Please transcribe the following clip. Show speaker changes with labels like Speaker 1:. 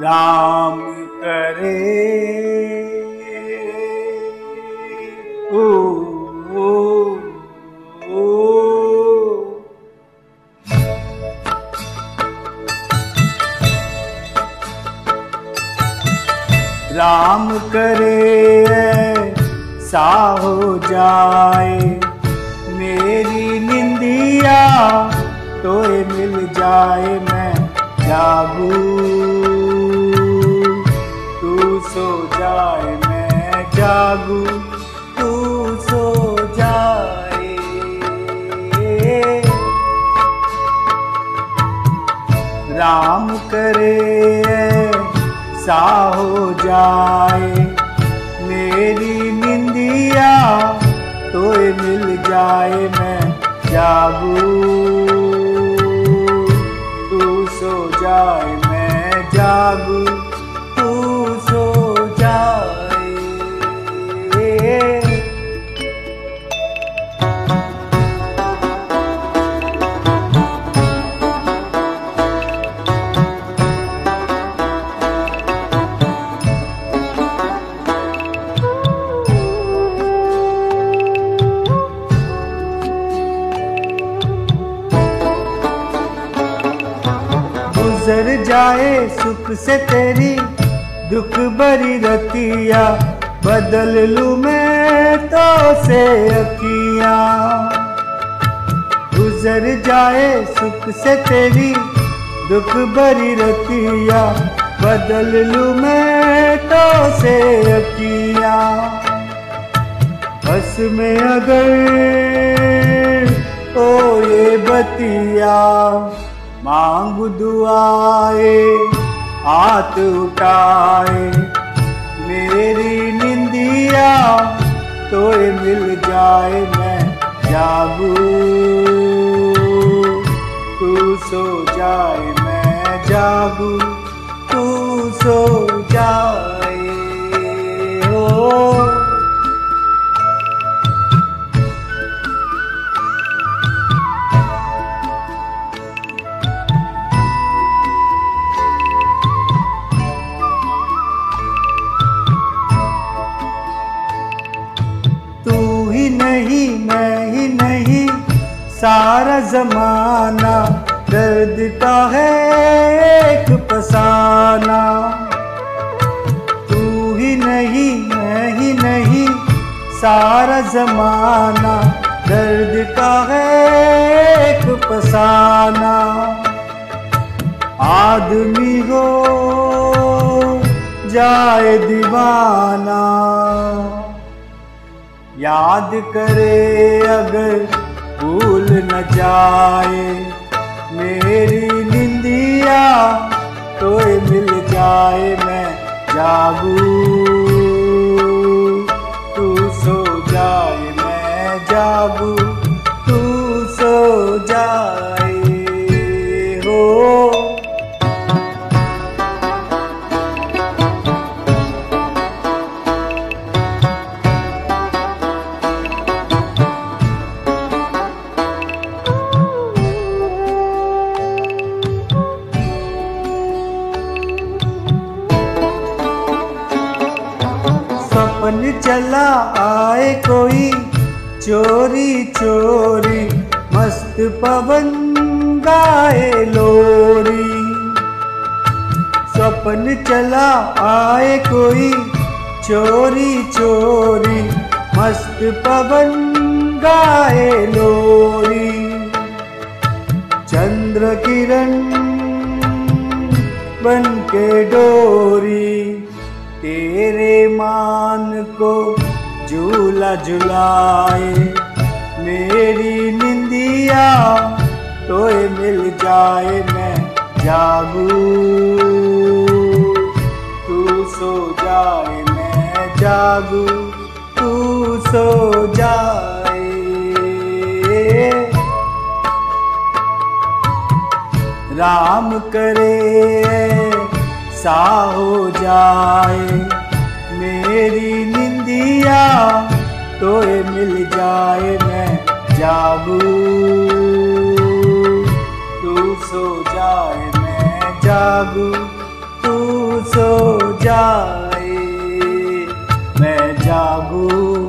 Speaker 1: राम करे। ओ, ओ, ओ। राम करे सा हो जाए। मेरी निंदिया तोए मिल जाए मैं जागू। राम करे, सा हो जाए। मेरी निंदिया तो मिल जाए, मैं जागू। तू सो जाए, मैं जागू। जाए सुख से तेरी दुख भरी रतिया। बदल लू मैं तो से अकिया। गुजर जाए सुख से तेरी दुख भरी रतिया। बदल लू मैं तो से अकिया। बस में अगर ओ ये बतिया। मांग दुआए, हाथ उठाए। मेरी निंदिया तो मिल जाए, मैं जागू। तू सो जाए, मैं जागू। तू सो जाए नहीं मैं ही नहीं। सारा जमाना दर्द का है एक फसाना। तू ही नहीं मैं ही नहीं। सारा जमाना दर्द का है एक फसाना। आदमी हो, जाए दीवाना। याद करे अगर भूल न जाए। मेरी निंदिया तोए मिल जाए, मैं जागू। तू सो जाए, मैं जागू। तू सो जाए, हो सपन चला आए कोई। चोरी चोरी, मस्त पवन गाए लोरी। सपन चला आए कोई। चोरी चोरी, मस्त पवन गाए लोरी। चंद्र किरण बन के डोरी। तेरे मान को झूला झुलाए। मेरी निंदिया तोए मिल जाए, मैं जागू। तू सो जाए, मैं जागू। तू सो जाए। राम करे सा हो जाए। मेरी निंदिया तोए मिल जाए, मैं जागू। तू सो जाए, मैं जागू। तू सो जाए, मैं जाए